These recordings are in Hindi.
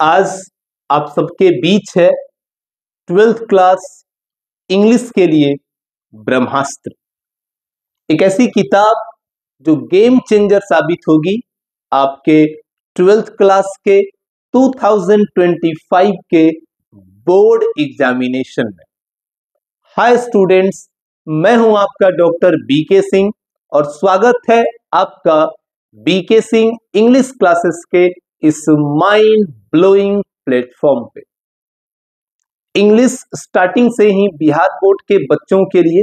आज आप सबके बीच है ट्वेल्थ क्लास इंग्लिश के लिए ब्रह्मास्त्र। एक ऐसी किताब जो गेम चेंजर साबित होगी आपके ट्वेल्थ क्लास के 2025 के बोर्ड एग्जामिनेशन में। हाय स्टूडेंट्स, मैं हूँ आपका डॉक्टर बीके सिंह और स्वागत है आपका बीके सिंह इंग्लिश क्लासेस के इस माइंड ब्लोइंग प्लेटफॉर्म पे। इंग्लिश स्टार्टिंग से ही बिहार बोर्ड के बच्चों के लिए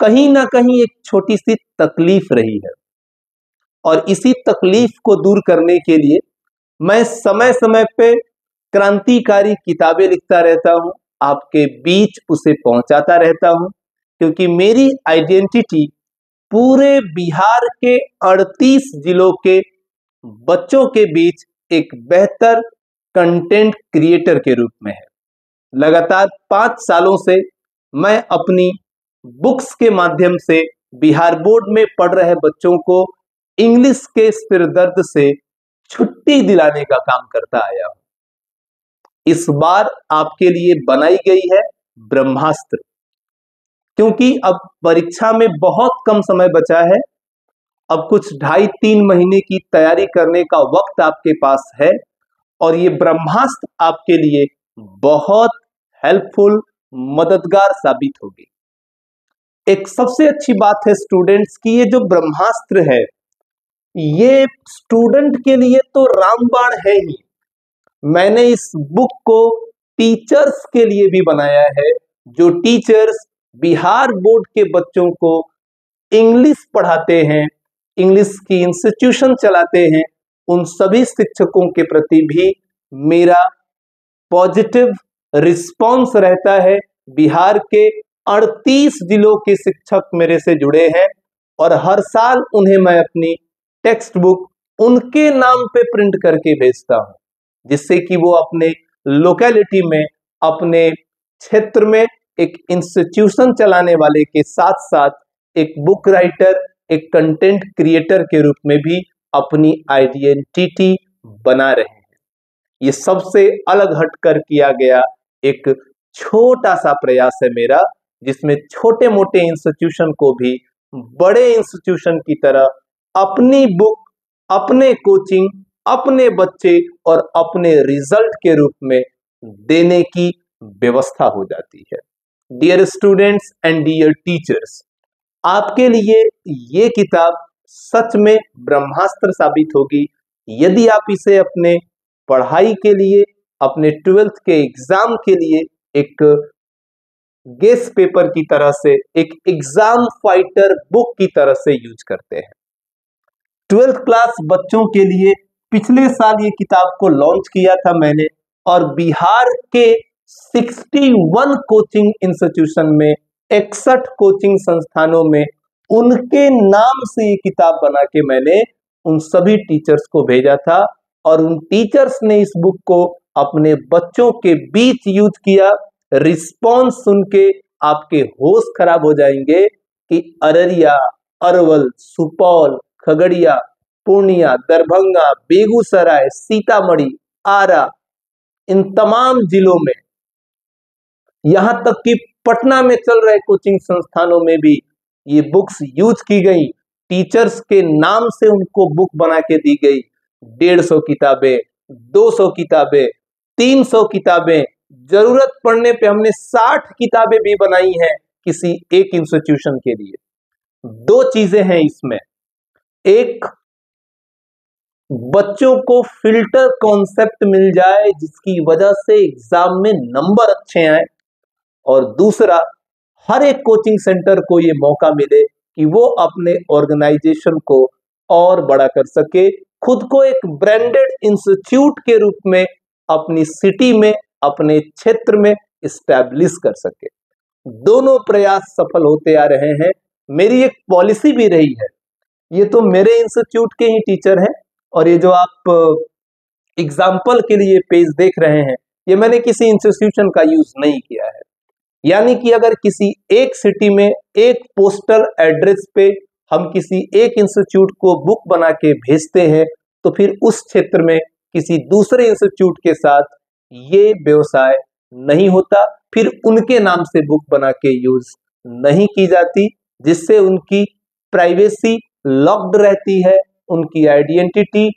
कहीं ना कहीं एक छोटी सी तकलीफ़ रही है। और इसी तकलीफ़ को दूर करने के लिए मैं समय समय पे क्रांतिकारी किताबें लिखता रहता हूँ, आपके बीच उसे पहुंचाता रहता हूँ, क्योंकि मेरी आइडेंटिटी पूरे बिहार के 38 जिलों के बच्चों के बीच एक बेहतर कंटेंट क्रिएटर के रूप में है। लगातार पाँच सालों से मैं अपनी बुक्स के माध्यम से बिहार बोर्ड में पढ़ रहे बच्चों को इंग्लिश के सिर दर्द से छुट्टी दिलाने का काम करता आया हूँ। इस बार आपके लिए बनाई गई है ब्रह्मास्त्र। क्योंकि अब परीक्षा में बहुत कम समय बचा है अब कुछ ढाई तीन महीने की तैयारी करने का वक्त आपके पास है और ये ब्रह्मास्त्र आपके लिए बहुत हेल्पफुल मददगार साबित होगी। एक सबसे अच्छी बात है स्टूडेंट्स की, ये जो ब्रह्मास्त्र है, ये स्टूडेंट के लिए तो रामबाण है ही। मैंने इस बुक को टीचर्स के लिए भी बनाया है, जो टीचर्स बिहार बोर्ड के बच्चों को इंग्लिश पढ़ाते हैं। इंग्लिश की इंस्टीट्यूशन चलाते हैं, उन सभी शिक्षकों के प्रति भी मेरा पॉजिटिव रिस्पांस रहता है। बिहार के 38 जिलों के शिक्षक मेरे से जुड़े हैं और हर साल उन्हें मैं अपनी टेक्स्ट बुक उनके नाम पे प्रिंट करके भेजता हूँ, जिससे कि वो अपने लोकेलिटी में, अपने क्षेत्र में एक इंस्टीट्यूशन चलाने वाले के साथ साथ एक बुक राइटर एक कंटेंट क्रिएटर के रूप में भी अपनी आइडेंटिटी बना रहे हैं। ये सबसे अलग हटकर किया गया एक छोटा सा प्रयास है मेरा, जिसमें छोटे मोटे इंस्टीट्यूशन को भी बड़े इंस्टीट्यूशन की तरह अपनी बुक अपने कोचिंग अपने बच्चे और अपने रिज़ल्ट के रूप में देने की व्यवस्था हो जाती है। Dear students and dear teachers आपके लिए ये किताब सच में ब्रह्मास्त्र साबित होगी। यदि आप इसे अपने पढ़ाई के लिए, अपने ट्वेल्थ के एग्ज़ाम के लिए एक गेस पेपर की तरह से, एक एग्ज़ाम फाइटर बुक की तरह से यूज़ करते हैं। ट्वेल्थ क्लास बच्चों के लिए पिछले साल ये किताब को लॉन्च किया था मैंने और बिहार के 61 कोचिंग इंस्टीट्यूशन में इकसठ कोचिंग संस्थानों में उनके नाम से ये किताब बना के मैंने उन सभी टीचर्स को भेजा था और उन टीचर्स ने इस बुक को अपने बच्चों के बीच यूज़ किया। रिस्पॉन्स सुन के आपके होश खराब हो जाएँगे कि अररिया, अरवल, सुपौल, खगड़िया, पूर्णिया, दरभंगा, बेगूसराय, सीतामढ़ी, आरा, इन तमाम जिलों में यहाँ तक कि पटना में चल रहे कोचिंग संस्थानों में भी ये बुक्स यूज़ की गई। टीचर्स के नाम से उनको बुक बना के दी गई। डेढ़ सौ किताबें, दो सौ किताबें, तीन सौ किताबें। ज़रूरत पड़ने पे हमने साठ किताबें भी बनाई हैं किसी एक इंस्टीट्यूशन के लिए। दो चीज़ें हैं इसमें। एक, बच्चों को फ़िल्टर कॉन्सेप्ट मिल जाए जिसकी वजह से एग्ज़ाम में नंबर अच्छे आए। और दूसरा, हर एक कोचिंग सेंटर को ये मौका मिले कि वो अपने ऑर्गेनाइजेशन को और बड़ा कर सके। खुद को एक ब्रांडेड इंस्टीट्यूट के रूप में अपनी सिटी में, अपने क्षेत्र में स्टैब्लिश कर सके। दोनों प्रयास सफल होते आ रहे हैं। मेरी एक पॉलिसी भी रही है। ये तो मेरे इंस्टीट्यूट के ही टीचर हैं और ये जो आप एग्ज़ाम्पल के लिए पेज देख रहे हैं, ये मैंने किसी इंस्टीट्यूशन का यूज़ नहीं किया है। यानी कि अगर किसी एक सिटी में एक पोस्टल एड्रेस पे हम किसी एक इंस्टीट्यूट को बुक बना के भेजते हैं तो फिर उस क्षेत्र में किसी दूसरे इंस्टीट्यूट के साथ ये व्यवसाय नहीं होता। फिर उनके नाम से बुक बना के यूज़ नहीं की जाती, जिससे उनकी प्राइवेसी लॉक्ड रहती है, उनकी आइडेंटिटी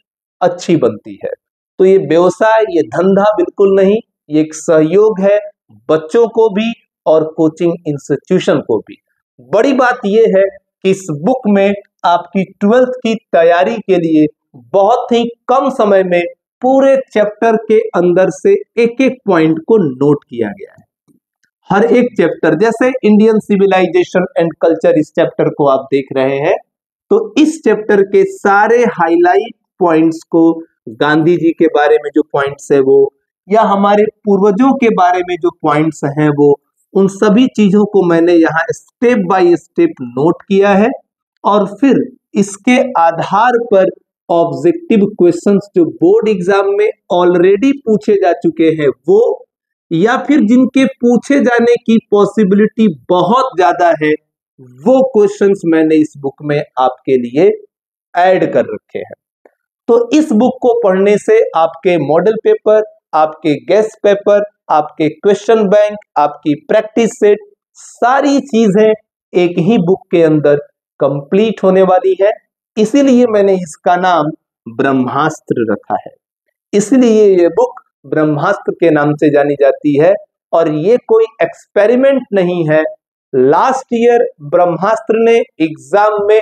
अच्छी बनती है। तो ये व्यवसाय, ये धंधा बिल्कुल नहीं, ये एक सहयोग है। बच्चों को भी और कोचिंग इंस्टीट्यूशन को भी। बड़ी बात यह है कि इस बुक में आपकी ट्वेल्थ की तैयारी के लिए बहुत ही कम समय में पूरे चैप्टर के अंदर से एक एक पॉइंट को नोट किया गया है। हर एक चैप्टर जैसे इंडियन सिविलाइजेशन एंड कल्चर इस चैप्टर को आप देख रहे हैं तो इस चैप्टर के सारे हाईलाइट पॉइंट्स को गांधी जी के बारे में जो पॉइंट्स है वो, या हमारे पूर्वजों के बारे में जो पॉइंट्स हैं वो उन सभी चीज़ों को मैंने यहाँ स्टेप बाय स्टेप नोट किया है और फिर इसके आधार पर ऑब्जेक्टिव क्वेश्चंस जो बोर्ड एग्ज़ाम में ऑलरेडी पूछे जा चुके हैं वो, या फिर जिनके पूछे जाने की पॉसिबिलिटी बहुत ज़्यादा है, वो क्वेश्चंस मैंने इस बुक में आपके लिए ऐड कर रखे हैं। तो इस बुक को पढ़ने से आपके मॉडल पेपर आपके गेस्ट पेपर आपके क्वेश्चन बैंक आपकी प्रैक्टिस सेट सारी चीज़ें एक ही बुक के अंदर कंप्लीट होने वाली है। इसीलिए मैंने इसका नाम ब्रह्मास्त्र रखा है। इसलिए ये बुक ब्रह्मास्त्र के नाम से जानी जाती है और ये कोई एक्सपेरिमेंट नहीं है। लास्ट ईयर ब्रह्मास्त्र ने एग्ज़ाम में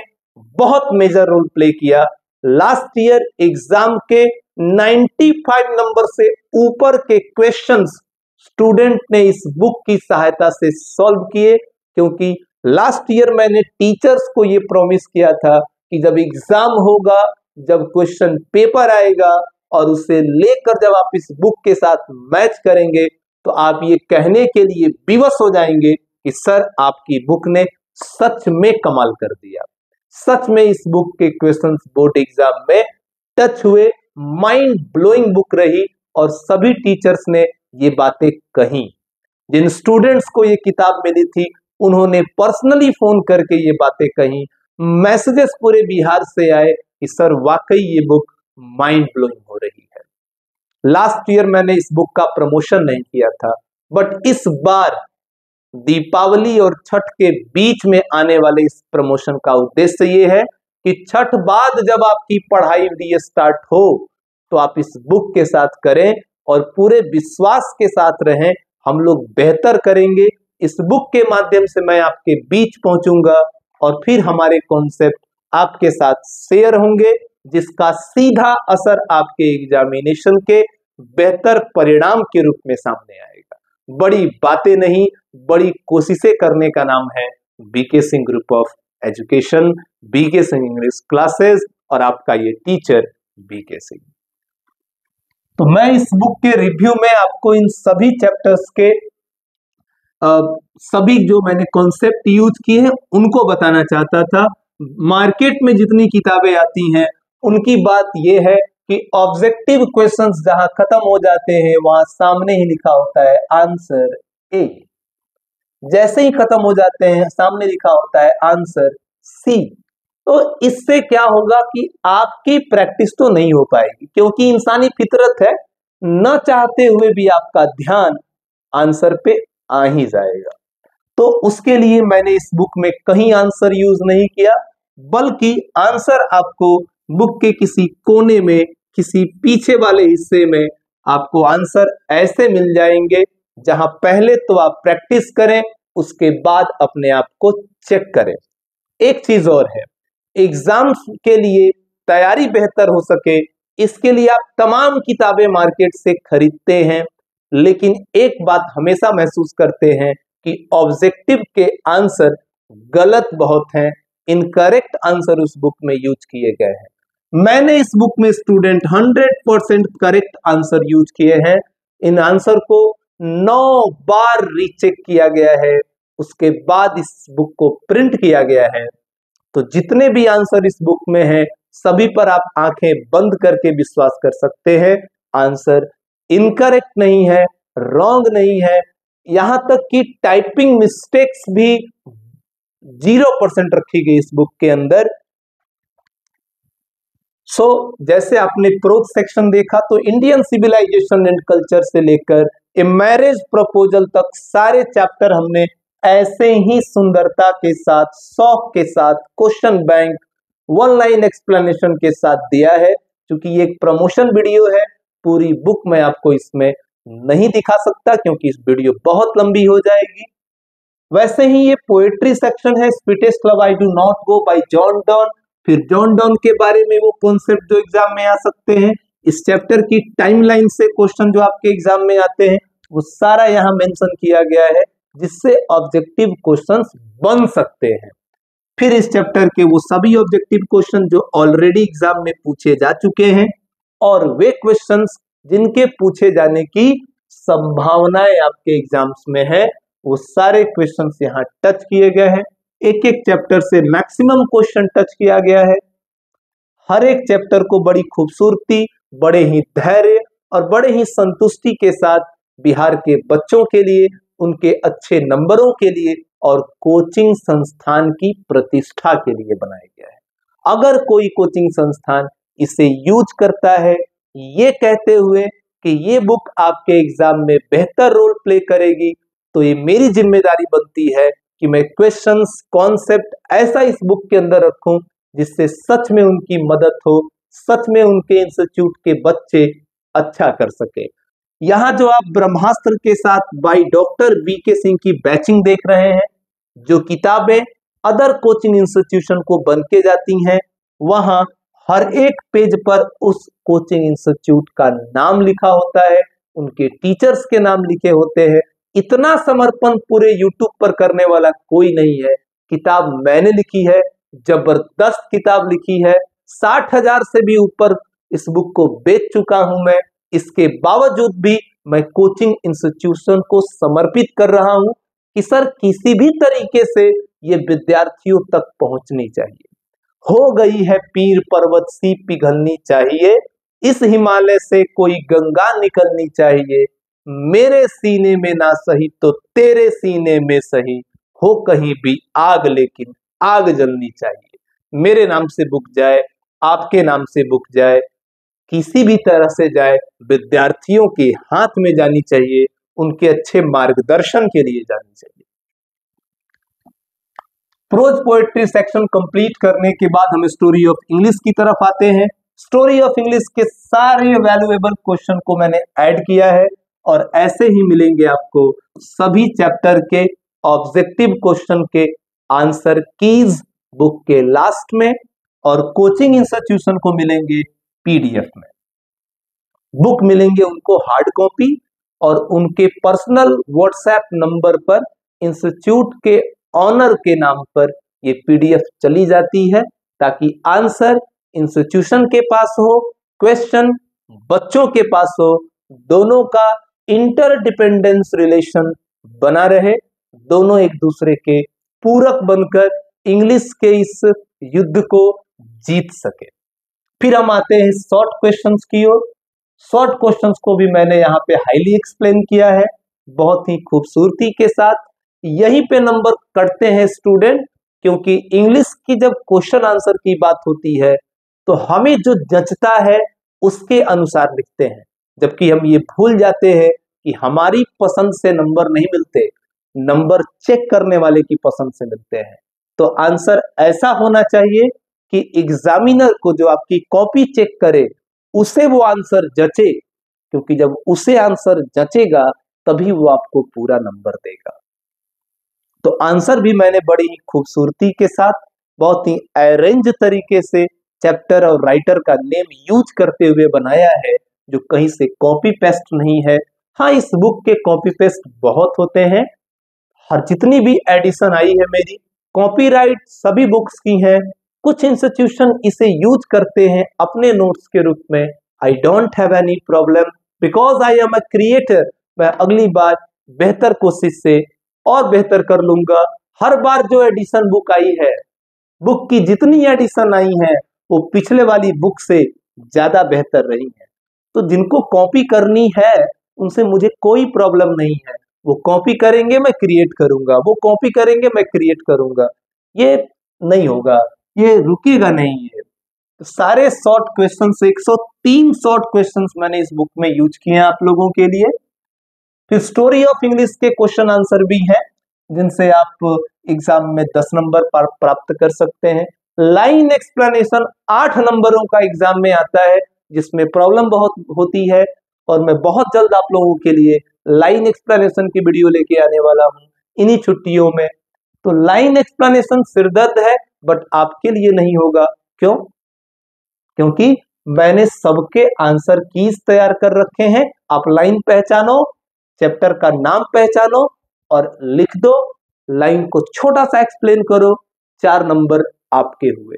बहुत मेजर रोल प्ले किया। लास्ट ईयर एग्ज़ाम के 95 नंबर से ऊपर के क्वेश्चंस स्टूडेंट ने इस बुक की सहायता से सॉल्व किए, क्योंकि लास्ट ईयर मैंने टीचर्स को ये प्रॉमिस किया था कि जब एग्ज़ाम होगा, जब क्वेश्चन पेपर आएगा और उसे लेकर जब आप इस बुक के साथ मैच करेंगे तो आप ये कहने के लिए विवश हो जाएँगे कि सर, आपकी बुक ने सच में कमाल कर दिया। सच में इस बुक के क्वेश्चंस बोर्ड एग्ज़ाम में टच हुए, माइंड ब्लोइंग बुक रही और सभी टीचर्स ने ये बातें कही। जिन स्टूडेंट्स को ये किताब मिली थी, उन्होंने पर्सनली फ़ोन करके ये बातें कही। मैसेजेस पूरे बिहार से आए कि, सर, वाकई ये बुक माइंड ब्लोइंग हो रही है। लास्ट ईयर मैंने इस बुक का प्रमोशन नहीं किया था बट इस बार दीपावली और छठ के बीच में आने वाले इस प्रमोशन का उद्देश्य ये है कि छठ बाद जब आपकी पढ़ाई स्टार्ट हो तो आप इस बुक के साथ करें और पूरे विश्वास के साथ रहें, हम लोग बेहतर करेंगे। इस बुक के माध्यम से मैं आपके बीच पहुंचूँगा और फिर हमारे कॉन्सेप्ट आपके साथ शेयर होंगे, जिसका सीधा असर आपके एग्जामिनेशन के बेहतर परिणाम के रूप में सामने आएगा। बड़ी बातें नहीं, बड़ी कोशिशें करने का नाम है B K Singh group of education B K Singh English classes और आपका ये टीचर बीके सिंह तो मैं इस बुक के रिव्यू में आपको इन सभी चैप्टर्स के आ, सभी जो मैंने कॉन्सेप्ट यूज़ किए हैं उनको बताना चाहता था। मार्केट में जितनी किताबें आती हैं उनकी बात यह है कि ऑब्जेक्टिव क्वेश्चंस जहाँ खत्म हो जाते हैं वहाँ सामने ही लिखा होता है आंसर ए जैसे ही खत्म हो जाते हैं सामने लिखा होता है आंसर सी तो इससे क्या होगा कि आपकी प्रैक्टिस तो नहीं हो पाएगी, क्योंकि इंसानी फितरत है, न चाहते हुए भी आपका ध्यान आंसर पे आ ही जाएगा। तो उसके लिए मैंने इस बुक में कहीं आंसर यूज़ नहीं किया, बल्कि आंसर आपको बुक के किसी कोने में, किसी पीछे वाले हिस्से में आपको आंसर ऐसे मिल जाएँगे, जहाँ पहले तो आप प्रैक्टिस करें, उसके बाद अपने आप को चेक करें। एक चीज़ और है एग्ज़ाम के लिए तैयारी बेहतर हो सके, इसके लिए आप तमाम किताबें मार्केट से खरीदते हैं। लेकिन एक बात हमेशा महसूस करते हैं कि ऑब्जेक्टिव के आंसर गलत बहुत हैं, इनकरेक्ट आंसर उस बुक में यूज़ किए गए हैं। मैंने इस बुक में student 100 percent correct answer use किए हैं। इन आंसर को नौ बार रीचेक किया गया है, उसके बाद इस बुक को प्रिंट किया गया है। तो जितने भी आंसर इस बुक में हैं सभी पर आप आँखें बंद करके विश्वास कर सकते हैं। आंसर इनकरेक्ट नहीं है रॉन्ग नहीं है। यहाँ तक कि टाइपिंग मिस्टेक्स भी ज़ीरो परसेंट रखी गई इस बुक के अंदर। सो so, जैसे आपने प्रोथ सेक्शन देखा तो इंडियन सिविलाइजेशन एंड कल्चर से लेकर ए मैरिज प्रपोजल तक सारे चैप्टर हमने ऐसे ही सुंदरता के साथ, शौक के साथ question bank one line explanation के साथ दिया है। क्योंकि ये एक प्रमोशन वीडियो है, पूरी बुक मैं आपको इसमें नहीं दिखा सकता क्योंकि इस वीडियो बहुत लंबी हो जाएगी। वैसे ही ये पोएट्री सेक्शन है स्पीटेस्ट club I do not go by John Donne फिर जॉन डॉन के बारे में वो कॉन्सेप्ट जो एग्ज़ाम में आ सकते हैं, इस चैप्टर की टाइमलाइन से क्वेश्चन जो आपके एग्ज़ाम में आते हैं, वो सारा यहाँ मेंशन किया गया है। जिससे ऑब्जेक्टिव क्वेश्चंस बन सकते हैं। फिर इस चैप्टर के वो सभी ऑब्जेक्टिव क्वेश्चन जो ऑलरेडी एग्ज़ाम में पूछे जा चुके हैं और वे क्वेश्चंस जिनके पूछे जाने की संभावनाएँ आपके एग्ज़ाम्स में है, वो सारे क्वेश्चन यहाँ टच किए गए हैं। एक एक चैप्टर से मैक्सिमम क्वेश्चन टच किया गया है। हर एक चैप्टर को बड़ी खूबसूरती, बड़े ही धैर्य और बड़े ही संतुष्टि के साथ बिहार के बच्चों के लिए उनके अच्छे नंबरों के लिए और कोचिंग संस्थान की प्रतिष्ठा के लिए बनाया गया है। अगर कोई कोचिंग संस्थान इसे यूज़ करता है, ये कहते हुए कि ये बुक आपके एग्ज़ाम में बेहतर रोल प्ले करेगी तो ये मेरी ज़िम्मेदारी बनती है कि मैं क्वेश्चंस, कॉन्सेप्ट ऐसा इस बुक के अंदर रखूँ, जिससे सच में उनकी मदद हो, सच में उनके इंस्टीट्यूट के बच्चे अच्छा कर सके। यहाँ जो आप ब्रह्मास्त्र के साथ बाई डॉक्टर बी के सिंह की बैचिंग देख रहे हैं, जो किताबें अदर कोचिंग इंस्टीट्यूशन को बन के जाती हैं, वहाँ हर एक पेज पर उस कोचिंग इंस्टीट्यूट का नाम लिखा होता है, उनके टीचर्स के नाम लिखे होते हैं। इतना समर्पण पूरे यूट्यूब पर करने वाला कोई नहीं है। किताब मैंने लिखी है, ज़बरदस्त किताब लिखी है। साठ हज़ार से भी ऊपर इस बुक को बेच चुका हूँ मैं। इसके बावजूद भी मैं कोचिंग इंस्टीट्यूशन को समर्पित कर रहा हूँ कि सर किसी भी तरीके से ये विद्यार्थियों तक पहुंचनी चाहिए। हो गई है पीर पर्वत सी पिघलनी चाहिए, इस हिमालय से कोई गंगा निकलनी चाहिए। मेरे सीने में ना सही तो तेरे सीने में सही, हो कहीं भी आग लेकिन आग जलनी चाहिए। मेरे नाम से बुक जाए, आपके नाम से बुक जाए किसी भी तरह से जाए, विद्यार्थियों के हाथ में जानी चाहिए, उनके अच्छे मार्गदर्शन के लिए जानी चाहिए। प्रोज पोएट्री सेक्शन कंप्लीट करने के बाद हम स्टोरी ऑफ़ इंग्लिश की तरफ़ आते हैं। स्टोरी ऑफ़ इंग्लिश के सारे वैल्यूएबल क्वेश्चन को मैंने ऐड किया है और ऐसे ही मिलेंगे आपको सभी चैप्टर के ऑब्जेक्टिव क्वेश्चन के आंसर कीज बुक के लास्ट में और कोचिंग इंस्टीट्यूशन को मिलेंगे। पीडीएफ में। बुक मिलेंगे उनको हार्ड कॉपी और उनके पर्सनल व्हाट्सएप नंबर पर इंस्टीट्यूट के ऑनर के नाम पर ये पीडीएफ चली जाती है ताकि आंसर इंस्टीट्यूशन के पास हो क्वेश्चन बच्चों के पास हो, दोनों का इंटरडिपेंडेंस रिलेशन बना रहे, दोनों एक दूसरे के पूरक बनकर इंग्लिश के इस युद्ध को जीत सके। फिर हम आते हैं शॉर्ट क्वेश्चंस की ओर। शॉर्ट क्वेश्चंस को भी मैंने यहाँ पे हाईली एक्सप्लेन किया है, बहुत ही खूबसूरती के साथ। यहीं पे नंबर कटते हैं स्टूडेंट क्योंकि इंग्लिश की जब क्वेश्चन आंसर की बात होती है तो हमें जो जचता है, उसके अनुसार लिखते हैं। जबकि हम ये भूल जाते हैं कि हमारी पसंद से नंबर नहीं मिलते नंबर चेक करने वाले की पसंद से मिलते हैं। तो आंसर ऐसा होना चाहिए कि एग्जामिनर को जो आपकी कॉपी चेक करे, उसे वो आंसर जचे। क्योंकि जब उसे आंसर जचेगा, तभी वो आपको पूरा नंबर देगा। तो आंसर भी मैंने बड़ी खूबसूरती के साथ, बहुत ही अरेंज तरीके से चैप्टर और राइटर का नेम यूज़ करते हुए बनाया है, जो कहीं से कॉपी पेस्ट नहीं है। हाँ इस बुक के कॉपी पेस्ट बहुत होते हैं। हर जितनी भी एडिशन आई है मेरी कॉपीराइट सभी बुक्स की है। कुछ इंस्टीट्यूशन इसे यूज़ करते हैं अपने नोट्स के रूप में। I don't have any problem because I am a creator मैं अगली बार बेहतर कोशिश से और बेहतर कर लूँगा। हर बार जो एडिशन बुक आई है बुक की जितनी एडिशन आई है, वो पिछले वाली बुक से ज़्यादा बेहतर रही है। तो जिनको कॉपी करनी है, उनसे मुझे कोई प्रॉब्लम नहीं है। वो कॉपी करेंगे, मैं क्रिएट करूँगा। वो कॉपी करेंगे, मैं क्रिएट करूँगा। ये नहीं होगा। ये रुकेगा नहीं है तो सारे शॉर्ट क्वेश्चन 103 शॉर्ट क्वेश्चन मैंने इस बुक में यूज़ किए हैं आप लोगों के लिए। फिर स्टोरी ऑफ़ इंग्लिश के क्वेश्चन आंसर भी है, जिनसे आप एग्ज़ाम में 10 नंबर प्राप्त कर सकते हैं। लाइन एक्सप्लेनेशन आठ नंबरों का एग्ज़ाम में आता है, जिसमें प्रॉब्लम बहुत होती है, और मैं बहुत जल्द आप लोगों के लिए लाइन एक्सप्लेनेशन की वीडियो लेके आने वाला हूँ इन्हीं छुट्टियों में। तो लाइन एक्सप्लेनेशन सिरदर्द है बट आपके लिए नहीं होगा। क्यों? क्योंकि मैंने सबके आंसर कीज तैयार कर रखे हैं। आप लाइन पहचानो, चैप्टर का नाम पहचानो और लिख दो। लाइन को छोटा सा एक्सप्लेन करो। चार नंबर आपके हुए।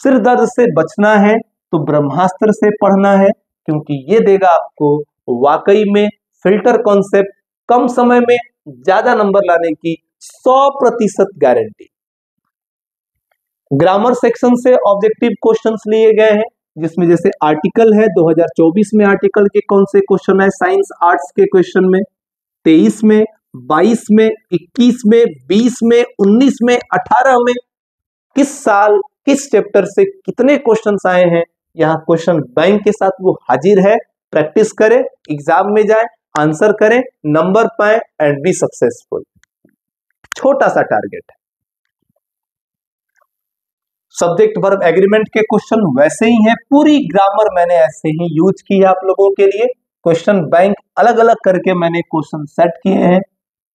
सिर दर्द से बचना है तो ब्रह्मास्त्र से पढ़ना है, क्योंकि ये देगा आपको वाकई में फ़िल्टर कॉन्सेप्ट कम समय में ज़्यादा नंबर लाने की 100 प्रतिशत गारंटी। ग्रामर सेक्शन से ऑब्जेक्टिव क्वेश्चंस लिए गए हैं, जिसमें जैसे आर्टिकल है 2024 में आर्टिकल के कौन से क्वेश्चन है साइंस आर्ट्स के क्वेश्चन में 23 में 22 में 21 में 20 में 19 में 18 में, किस साल, किस चैप्टर से कितने क्वेश्चन आए हैं, यहाँ क्वेश्चन बैंक के साथ वो हाजिर है, प्रैक्टिस करें, एग्ज़ाम में जाए, आंसर करें, नंबर पाए एंड बी सक्सेसफुल छोटा सा टारगेट है। सब्जेक्ट वर्ब एग्रीमेंट के क्वेश्चन वैसे ही हैं। पूरी ग्रामर मैंने ऐसे ही यूज़ की है आप लोगों के लिए। क्वेश्चन बैंक अलग अलग करके मैंने क्वेश्चन सेट किए हैं।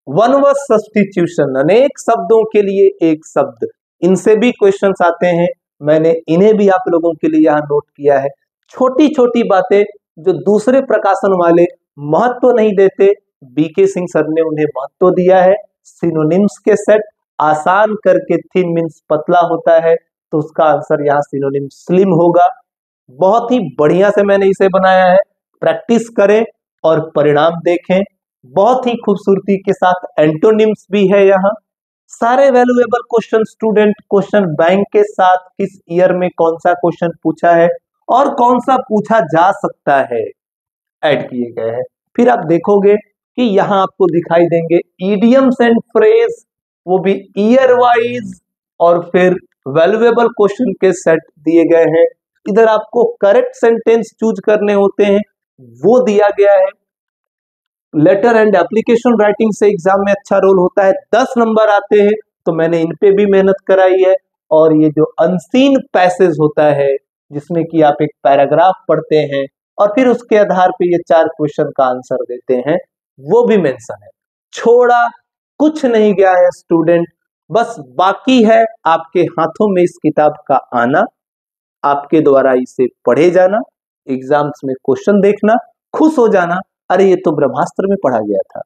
वन व सब्सटीट्यूशन अनेक शब्दों के लिए एक शब्द। इनसे भी क्वेश्चन आते हैं। मैंने इन्हें भी आप लोगों के लिए यहाँ नोट किया है। छोटी छोटी बातें जो दूसरे प्रकाशन वाले महत्व नहीं देते। बीके सिंह सर ने उन्हें महत्व दिया है। सिनोनिम्स के सेट आसान करके थिन मीन्स पतला होता है। तो उसका आंसर यहाँ सिनोनिम स्लिम होगा। बहुत ही बढ़िया से मैंने इसे बनाया है। प्रैक्टिस करें और परिणाम देखें। बहुत ही खूबसूरती के साथ एंटोनिम्स भी है यहाँ। सारे valuable question student question bank के साथ किस ईयर में कौन सा क्वेश्चन पूछा है और कौन सा पूछा जा सकता है। ऐड किए गए हैं। फिर आप देखोगे कि यहाँ आपको दिखाई देंगे ईडियम्स एंड फ्रेज वो भी ईयर वाइज और फिर वैल्यूएबल क्वेश्चन के सेट दिए गए हैं। इधर आपको करेक्ट सेंटेंस चूज़ करने होते हैं, वो दिया गया है। लेटर एंड एप्लीकेशन राइटिंग से एग्ज़ाम में अच्छा रोल होता है। दस नंबर आते हैं तो मैंने इन पे भी मेहनत कराई है। और ये जो अनसीन पैसेज होता है, जिसमें कि आप एक पैराग्राफ पढ़ते हैं और फिर उसके आधार पे ये चार क्वेश्चन का आंसर देते हैं, वो भी मेंशन है। छोड़ा, कुछ नहीं गया है स्टूडेंट बस बाकी है आपके हाथों में इस किताब का आना। आपके द्वारा इसे पढ़े जाना, एग्ज़ाम्स में क्वेश्चन देखना, खुश हो जाना। अरे, ये तो ब्रह्मास्त्र में पढ़ा गया था।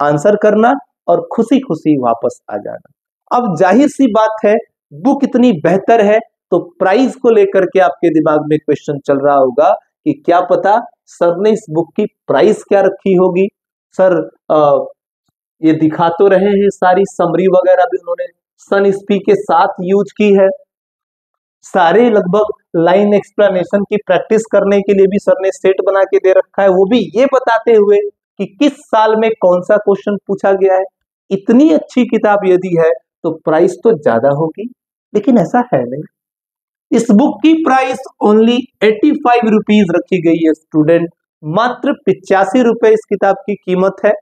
आंसर करना और खुशी खुशी वापस आ जाना। अब ज़ाहिर सी बात है, बुक इतनी बेहतर है तो प्राइस को लेकर के आपके दिमाग में क्वेश्चन चल रहा होगा कि क्या पता सर ने इस बुक की प्राइस क्या रखी होगी। सर ये दिखा तो रहे हैं, सारी समरी वगैरह भी उन्होंने सन स्पी के साथ यूज़ की है। सारे लगभग लाइन एक्सप्लेनेशन की प्रैक्टिस करने के लिए भी सर ने सेट बना के दे रखा है। वो भी ये बताते हुए कि किस साल में कौन सा क्वेश्चन पूछा गया है। इतनी अच्छी किताब यदि है तो प्राइस तो ज़्यादा होगी, लेकिन ऐसा है नहीं। इस बुक की price only eighty five rupees रखी गई है स्टूडेंट मात्र पिचासी रुपए इस किताब की कीमत है।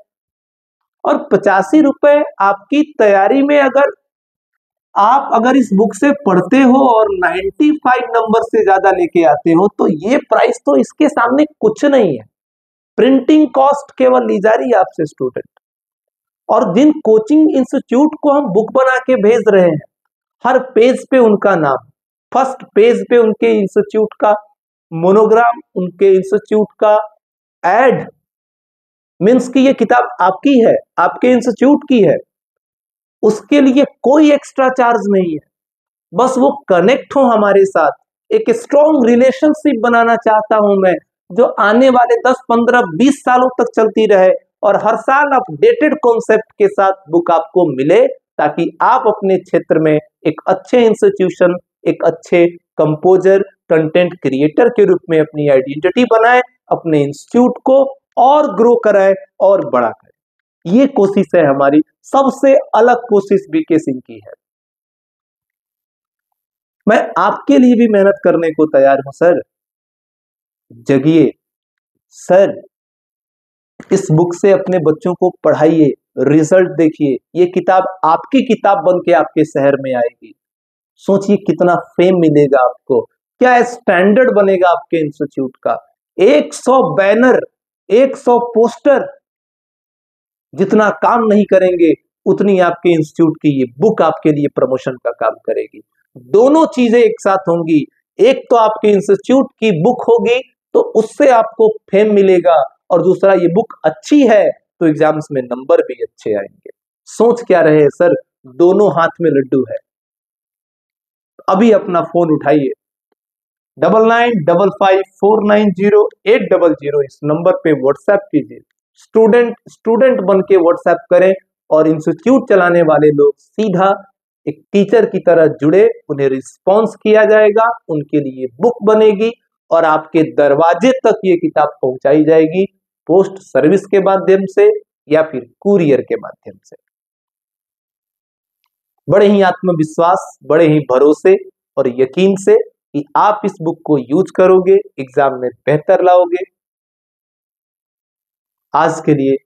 और पचासी रुपए आपकी तैयारी में अगर आप अगर इस बुक से पढ़ते हो और 95 नंबर से ज़्यादा लेके आते हो तो ये प्राइस तो इसके सामने कुछ नहीं है। प्रिंटिंग कॉस्ट केवल ली जा रही है आपसे स्टूडेंट और जिन कोचिंग इंस्टीट्यूट को हम बुक बना के भेज रहे हैं, हर पेज पे उनका नाम फ़र्स्ट पेज पे उनके इंस्टीट्यूट का मोनोग्राम उनके इंस्टीट्यूट का एड मीन्स की ये किताब आपकी है आपके इंस्टीट्यूट की है। उसके लिए कोई एक्स्ट्रा चार्ज नहीं है। बस वो कनेक्ट हो हमारे साथ। एक स्ट्रॉन्ग रिलेशनशिप बनाना चाहता हूँ मैं जो आने वाले 10, 15, 20 सालों तक चलती रहे और हर साल अपडेटेड कॉन्सेप्ट के साथ बुक आपको मिले ताकि आप अपने क्षेत्र में एक अच्छे इंस्टीट्यूशन एक अच्छे कंपोजर कंटेंट क्रिएटर के रूप में अपनी आइडेंटिटी बनाए अपने इंस्टीट्यूट को और ग्रो कराए और बड़ा करे। ये कोशिश है हमारी। सबसे अलग कोशिश बीके सिंह की है। मैं आपके लिए भी मेहनत करने को तैयार हूँ, सर। जगिए। सर, इस बुक से अपने बच्चों को पढ़ाइए रिज़ल्ट देखिए। ये किताब, आपकी किताब बन के आपके शहर में आएगी। सोचिए कितना फेम मिलेगा आपको। क्या स्टैंडर्ड बनेगा आपके इंस्टीट्यूट का? 100 बैनर 100 पोस्टर जितना काम नहीं करेंगे, उतनी आपके इंस्टीट्यूट की ये बुक आपके लिए प्रमोशन का काम करेगी। दोनों चीज़ें एक साथ होंगी। एक तो आपके इंस्टीट्यूट की बुक होगी तो उससे आपको फेम मिलेगा और दूसरा ये बुक अच्छी है तो एग्ज़ाम्स में नंबर भी अच्छे आएँगे। सोच क्या रहे सर? दोनों हाथ में लड्डू है। अभी अपना फ़ोन उठाइए। Double nine double five four nine zero eight double zero इस नंबर पे व्हाट्सएप कीजिए। स्टूडेंट स्टूडेंट बन के व्हाट्सएप करें और इंस्टीट्यूट चलाने वाले लोग सीधा एक टीचर की तरह जुड़े, उन्हें रिस्पॉन्स किया जाएगा, उनके लिए बुक बनेगी और आपके दरवाजे तक ये किताब पहुंचाई जाएगी पोस्ट सर्विस के माध्यम से या फिर कुरियर के माध्यम से। बड़े ही आत्मविश्वास, बड़े ही भरोसे और यकीन से कि आप इस बुक को यूज़ करोगे एग्ज़ाम में बेहतर लाओगे। आज के लिए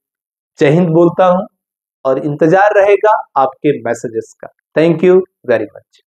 जय हिंद बोलता हूँ और इंतज़ार रहेगा आपके मैसेजेस का। Thank you very much